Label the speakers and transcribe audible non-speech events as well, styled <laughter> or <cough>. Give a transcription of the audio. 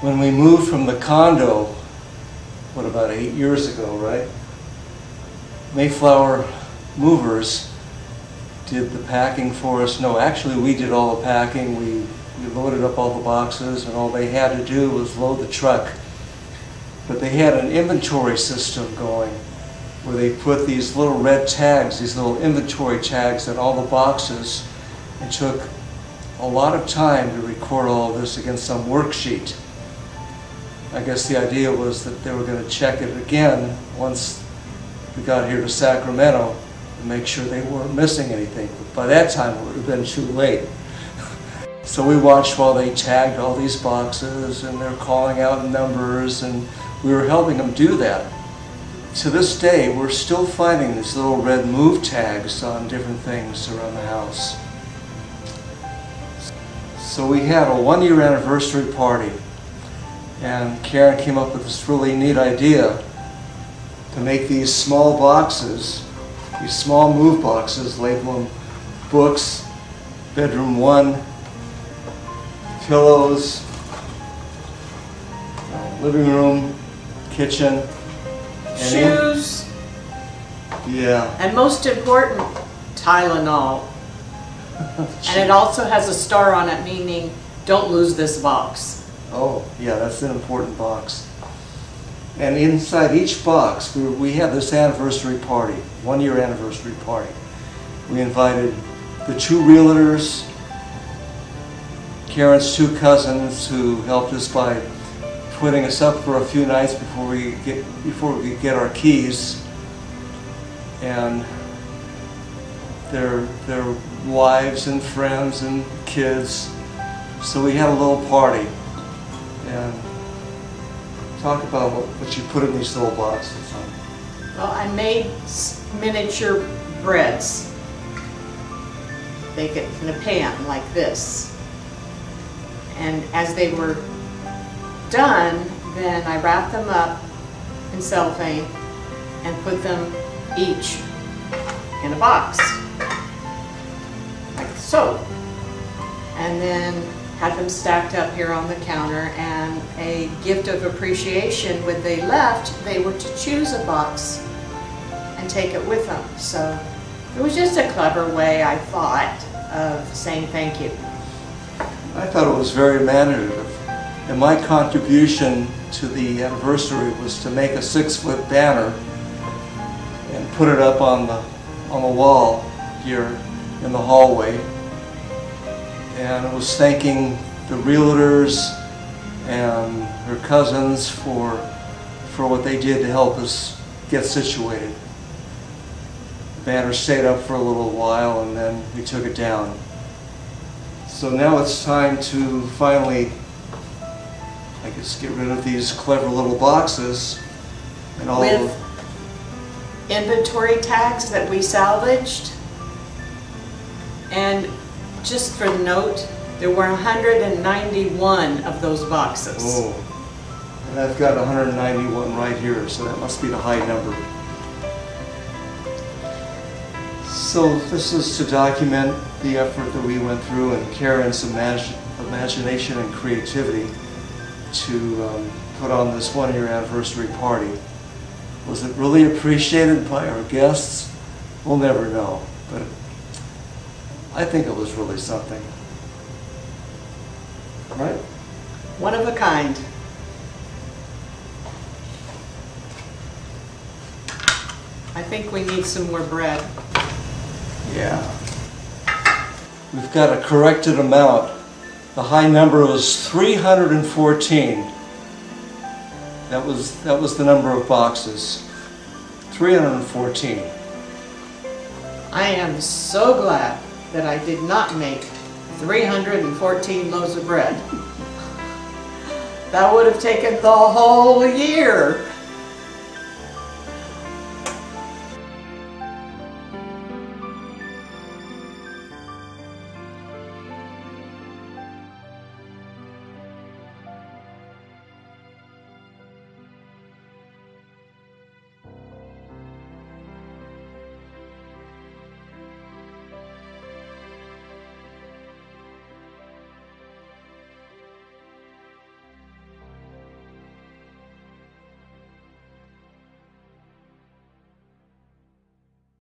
Speaker 1: When we moved from the condo, what, about eight years ago, right? Mayflower Movers did the packing for us. No, actually, we did all the packing. We, we loaded up all the boxes, and all they had to do was load the truck. But they had an inventory system going where they put these little red tags, these little inventory tags on all the boxes. It took a lot of time to record all this against some worksheet. I guess the idea was that they were going to check it again once we got here to Sacramento and make sure they weren't missing anything. But by that time, it would have been too late. <laughs> So we watched while they tagged all these boxes and they're calling out numbers and we were helping them do that. To this day, we're still finding these little red move tags on different things around the house. So we had a one year anniversary party and Karen came up with this really neat idea to make these small boxes, these small move boxes, label them books, bedroom one, pillows, living room, kitchen.
Speaker 2: Shoes,
Speaker 1: Yeah.
Speaker 2: and most important, Tylenol. <laughs> And it also has a star on it, meaning, don't lose this box.
Speaker 1: Oh, yeah, that's an important box. And inside each box, we, we had this anniversary party, one year anniversary party. We invited the two realtors, Karen's two cousins who helped us by putting us up for a few nights before we get, before we get our keys. And their, their wives and friends and kids. So we had a little party and talk about what, what you put in these little boxes.
Speaker 2: Well, I made miniature breads. Bake it in a pan like this. And as they were done, then I wrapped them up in cellophane and put them each in a box. Like so. And then had them stacked up here on the counter and a gift of appreciation when they left, they were to choose a box and take it with them. So it was just a clever way, I thought, of saying thank you.
Speaker 1: I thought it was very imaginative. And my contribution to the anniversary was to make a six-foot banner and put it up on the, on the wall here in the hallway. And it was thanking the realtors and her cousins for, for what they did to help us get situated. The banner stayed up for a little while and then we took it down. So now it's time to finally, I guess, get rid of these clever little boxes and all
Speaker 2: With
Speaker 1: of,
Speaker 2: inventory tags that we salvaged. And just for note, there were 191 of those boxes.
Speaker 1: oh. And I've got 191 right here, so that must be the high number. So this is to document the effort that we went through and Karen's imag- imagination and creativity to um, put on this one-year anniversary party. Was it really appreciated by our guests? We'll never know, but I think it was really something. Right?
Speaker 2: One of a kind. I think we need some more bread.
Speaker 1: Yeah. We've got a corrected amount. The high number was 314. That was, that was the number of boxes. 314.
Speaker 2: I am so glad that I did not make 314 loaves of bread. That would have taken the whole year.